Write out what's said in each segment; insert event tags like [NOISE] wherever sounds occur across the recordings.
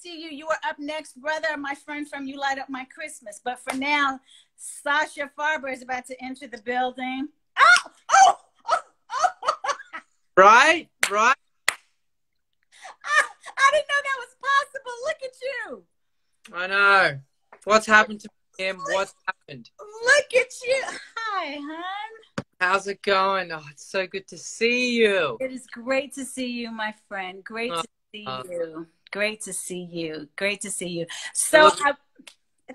see you. You are up next, brother, my friend from You Light Up My Christmas. But for now, Sasha Farber is about to enter the building. Oh, oh, oh, oh. [LAUGHS] Right, right. I, I didn't know that was possible. Look at you. I know. What's happened to him? What's happened? Look at you. Hi, hon. How's it going? Oh, it's so good to see you. It is great to see you, my friend. Great oh, to see you. Great to see you. Great to see you. So, I,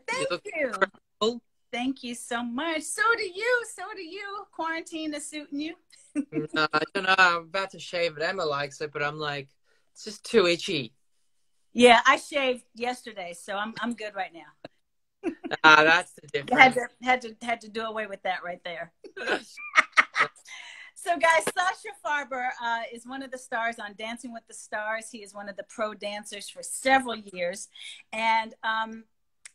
thank you. incredible. Thank you so much. So do you. So do you. Quarantine is suiting you. [LAUGHS] No, I don't know. I'm about to shave it. Emma likes it, but I'm like, it's just too itchy. Yeah, I shaved yesterday, so I'm I'm good right now. [LAUGHS] Ah, that's the I [LAUGHS] had difference. to had to had to do away with that right there. So, guys, Sasha Farber uh, is one of the stars on Dancing with the Stars. He is one of the pro dancers for several years, and um,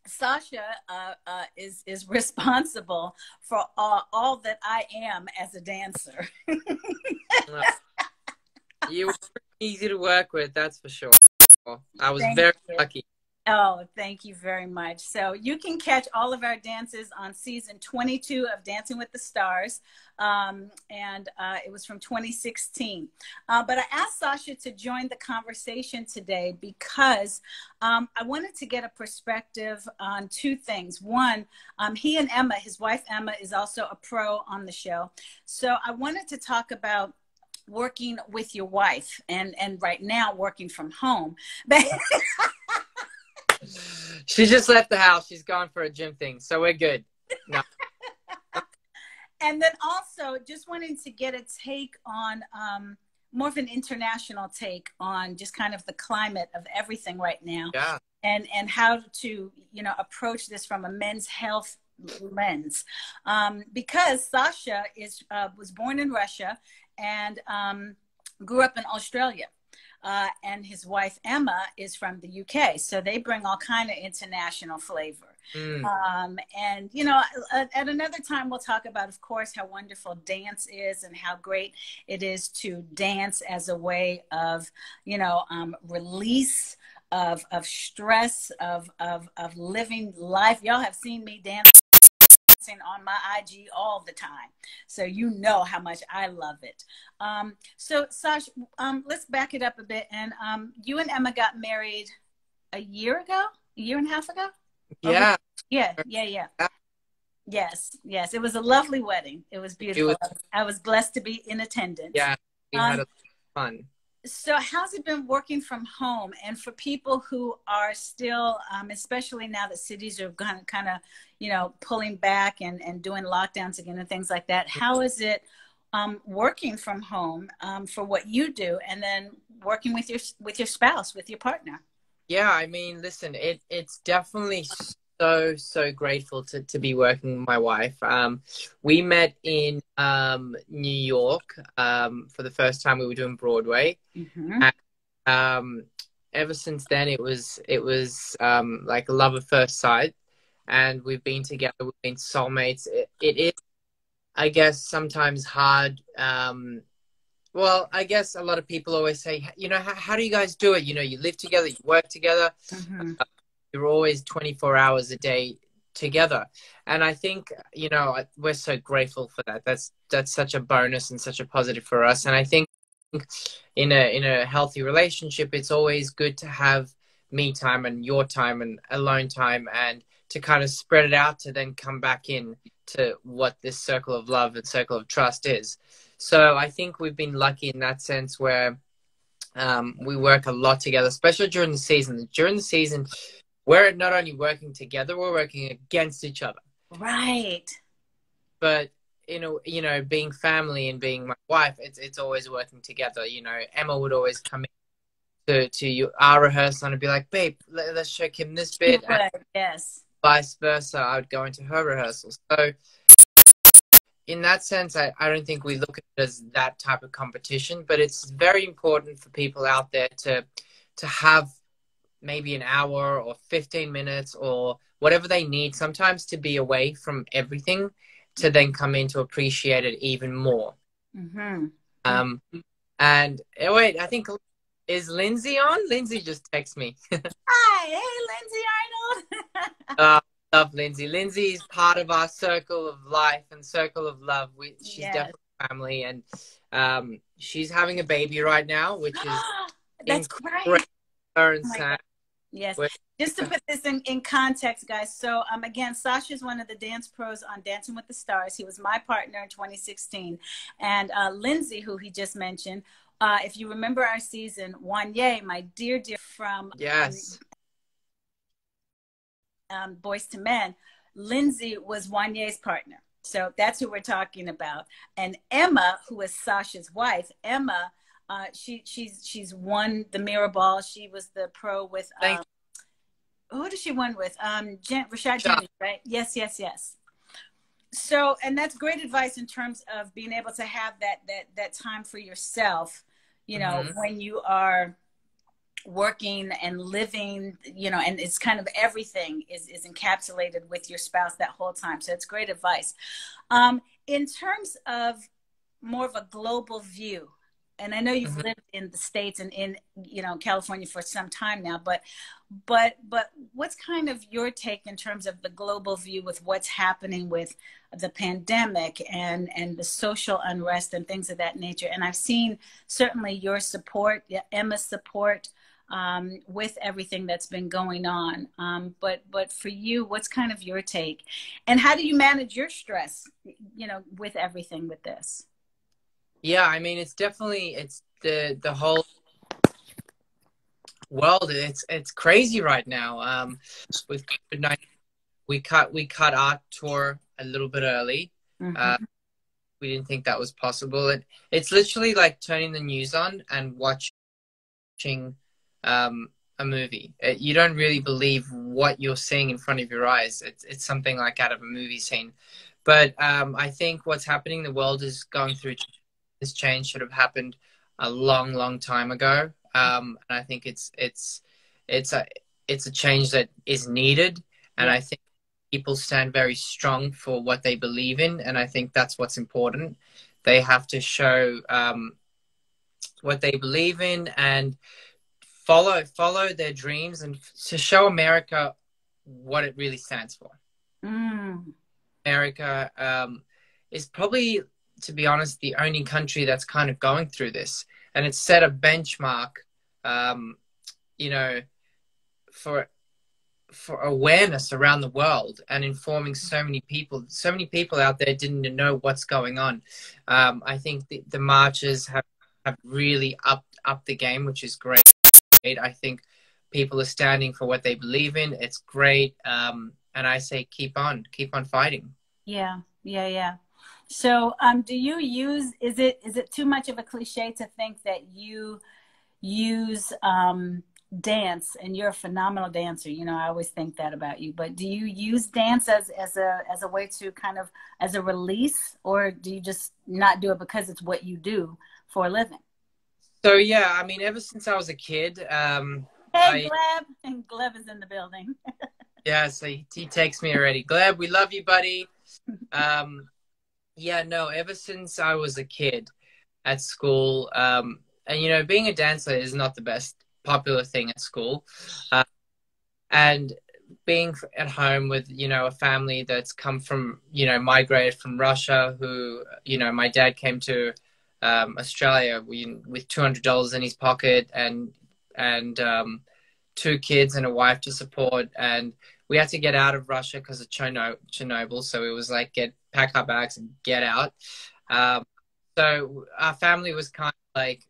Sasha uh, uh, is is responsible for all, all that I am as a dancer. [LAUGHS] you were easy to work with, that's for sure. I was Thank very you. lucky. Oh, thank you very much. So you can catch all of our dances on season 22 of Dancing with the Stars. Um, and uh, it was from 2016. Uh, but I asked Sasha to join the conversation today because um, I wanted to get a perspective on two things. One, um, he and Emma, his wife Emma, is also a pro on the show. So I wanted to talk about working with your wife and and right now working from home [LAUGHS] but She just left the house. She's gone for a gym thing, so we're good. [LAUGHS] and then also just wanting to get a take on um, more of an international take on just kind of the climate of everything right now Yeah. and and how to you know approach this from a men's health lens um, because sasha is uh, was born in russia and um, grew up in australia uh, and his wife emma is from the uk so they bring all kind of international flavor. Mm. um, and you know at, at another time we'll talk about of course how wonderful dance is and how great it is to dance as a way of you know um, release of of stress of of of living life. Y'all have seen me dancing on my ig all the time so you know how much i love it um, so sash um, let's back it up a bit and um, you and emma got married a year ago a year and a half ago Yeah. yeah, yeah, yeah. Yes, yes. It was a lovely wedding. It was beautiful. was- I was blessed to be in attendance. Yeah. We Um, had a fun. So, how's it been working from home? And for people who are still, um, especially now that cities are kind of, kind of, you know, pulling back and, and doing lockdowns again and things like that, how is it um, working from home um, for what you do, and then working with your with your spouse, with your partner? Yeah, I mean, listen, it it's definitely so so grateful to to be working with my wife. Um, we met in um New York um for the first time we were doing Broadway. Mm-hmm. Um, ever since then, it was it was um like a love at first sight, and we've been together. We've been soulmates. It, it is, I guess, sometimes hard. Um, well, I guess a lot of people always say, you know, how, how do you guys do it? You know, you live together, you work together Mm-hmm. You're always 24 hours a day together. And i think you know we're so grateful for that. That's that's such a bonus and such a positive for us. And i think in a in a healthy relationship it's always good to have me time and your time and alone time and to kind of spread it out to then come back in to what this circle of love and circle of trust is. So i think we've been lucky in that sense where um, we work a lot together especially during the season. During the season we're not only working together, we're working against each other. Right. But you know, you know, being family and being my wife, it's it's always working together. You know, Emma would always come in to to you, our rehearsal and be like, "Babe, let, us show him this bit," Right. Yes. vice versa. I would go into her rehearsal. So, in that sense, I, I don't think we look at it as that type of competition. But it's very important for people out there to to have maybe an hour or 15 minutes or whatever they need sometimes to be away from everything to then come in to appreciate it even more Mm-hmm. um and oh wait i think is Lindsay on? Lindsay just text me. [LAUGHS] Hi, hey, Lindsay Arnold. [LAUGHS] uh, love Lindsay. Lindsay is part of our circle of life and circle of love. We, she's yes. definitely family, and um, she's having a baby right now, which is [GASPS] that's great. Her and oh Sam. Yes. Just to put this in, in context, guys. So, um, again, Sasha is one of the dance pros on Dancing with the Stars. He was my partner in 2016. And uh, Lindsay, who he just mentioned, uh, if you remember our season, Wanya, my dear, dear from yes. Um, Boyz II Men, Lindsay was Wanya's partner. So that's who we're talking about. And Emma, who is Sasha's wife, Emma, uh, she she's she's won the mirror ball. She was the pro with um, who did she win with? Um, Jen, Rashad right? Yes, yes, yes. So, and that's great advice in terms of being able to have that that that time for yourself you know, mm-hmm. when you are working and living, you know, and it's kind of everything is, is encapsulated with your spouse that whole time. So it's great advice. Um, in terms of more of a global view, and I know you've mm-hmm. lived in the states and in you know California for some time now, but but but what's kind of your take in terms of the global view with what's happening with the pandemic and and the social unrest and things of that nature? And I've seen certainly your support, Emma's support. Um, with everything that's been going on. Um, but but for you, what's kind of your take, and how do you manage your stress? You know, with everything with this. Yeah, I mean, it's definitely it's the the whole world. It's it's crazy right now. Um, with COVID nineteen, we cut we cut our tour a little bit early. Mm-hmm. Uh, we didn't think that was possible. It, it's literally like turning the news on and watching um, a movie. It, you don't really believe what you're seeing in front of your eyes. It's it's something like out of a movie scene. But um, I think what's happening, the world is going through this change should have happened a long, long time ago. Um, and I think it's it's it's a it's a change that is needed, and yeah. I think people stand very strong for what they believe in, and I think that's what's important. They have to show um, what they believe in and follow follow their dreams, and to show America what it really stands for. Mm. America um, is probably to be honest, the only country that's kind of going through this. And it's set a benchmark, um, you know, for for awareness around the world and informing so many people. So many people out there didn't know what's going on. Um, I think the, the marches have, have really upped up the game, which is great. I think people are standing for what they believe in. It's great. Um, and I say keep on, keep on fighting. Yeah, yeah, yeah. So, um, do you use? Is it is it too much of a cliche to think that you use um, dance and you're a phenomenal dancer? You know, I always think that about you. But do you use dance as as a as a way to kind of as a release, or do you just not do it because it's what you do for a living? So yeah, I mean, ever since I was a kid. Um, hey, I... Gleb, and Gleb is in the building. [LAUGHS] yeah, so he, he takes me already. Gleb, we love you, buddy. Um, [LAUGHS] yeah, no, ever since I was a kid at school, um, and you know, being a dancer is not the best popular thing at school. Uh, and being at home with, you know, a family that's come from, you know, migrated from Russia, who, you know, my dad came to um, Australia with $200 in his pocket and, and, um, two kids and a wife to support. And we had to get out of Russia because of Chernobyl. So it was like get pack our bags and get out. Um, so our family was kind of like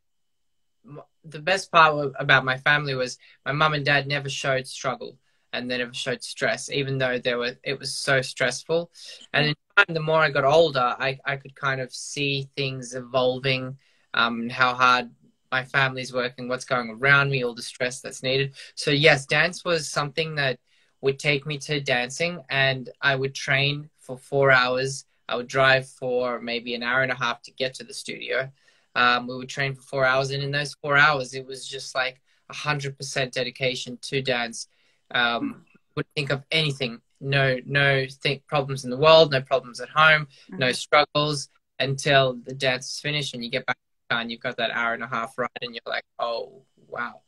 the best part about my family was my mum and dad never showed struggle and they never showed stress, even though there were it was so stressful. And in time, the more I got older, I, I could kind of see things evolving, um, how hard my family's working, what's going around me, all the stress that's needed. So yes, dance was something that would take me to dancing, and I would train for four hours. I would drive for maybe an hour and a half to get to the studio. Um, we would train for four hours, and in those four hours, it was just like a hundred percent dedication to dance. Um, wouldn't think of anything. No, no think problems in the world, no problems at home, mm-hmm. no struggles until the dance is finished and you get back and you've got that hour and a half ride, and you're like, oh wow.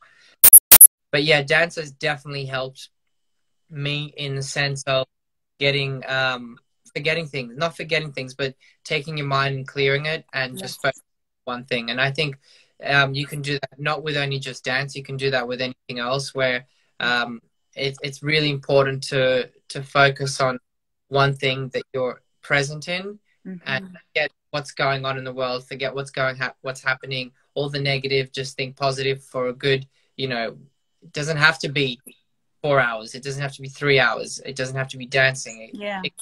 But yeah, dance has definitely helped me in the sense of getting um, forgetting things, not forgetting things, but taking your mind and clearing it, and yes. just focus one thing. And I think um, you can do that not with only just dance. You can do that with anything else. Where um, it, it's really important to to focus on one thing that you're present in, mm-hmm. and forget what's going on in the world. Forget what's going ha- what's happening. All the negative. Just think positive for a good. You know, it doesn't have to be four hours. It doesn't have to be three hours. It doesn't have to be dancing. Yeah. It,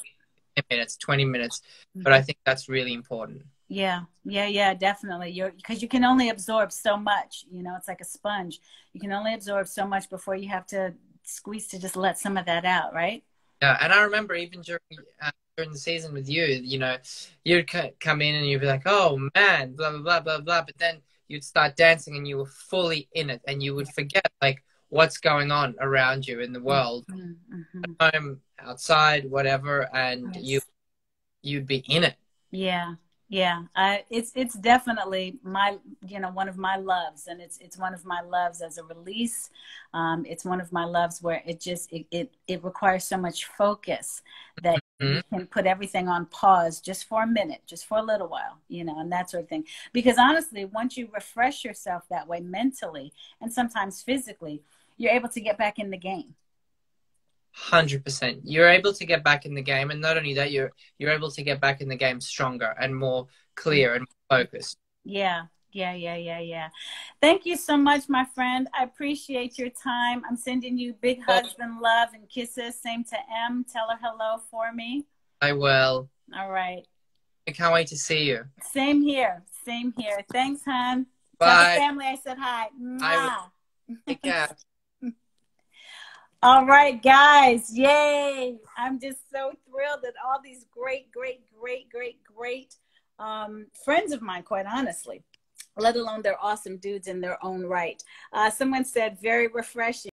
minutes, 20 minutes. Mm-hmm. But I think that's really important. Yeah, yeah, yeah, definitely. You're because you can only absorb so much. You know, it's like a sponge. You can only absorb so much before you have to squeeze to just let some of that out, right? Yeah, and I remember even during uh, during the season with you, you know, you'd come in and you'd be like, "Oh man," blah blah blah blah blah, but then you'd start dancing and you were fully in it, and you would forget like what's going on around you in the world, mm-hmm. home, outside, whatever, and yes. you you'd be in it. Yeah, yeah. I, it's it's definitely my you know one of my loves, and it's it's one of my loves as a release. Um, it's one of my loves where it just it it, it requires so much focus that mm-hmm. you can put everything on pause just for a minute, just for a little while, you know, and that sort of thing. Because honestly, once you refresh yourself that way mentally and sometimes physically you're able to get back in the game. Hundred percent. You're able to get back in the game, and not only that, you're you're able to get back in the game stronger and more clear and focused. Yeah, yeah, yeah, yeah, yeah. Thank you so much, my friend. I appreciate your time. I'm sending you big hugs and love and kisses. Same to M. Tell her hello for me. I will. All right. I can't wait to see you. Same here. Same here. Thanks, hon. Bye. Tell the family I said hi. Mwah. I. Take care. [LAUGHS] All right, guys. Yay. I'm just so thrilled that all these great, great, great, great, great um, friends of mine, quite honestly, let alone they're awesome dudes in their own right. Uh, someone said, very refreshing.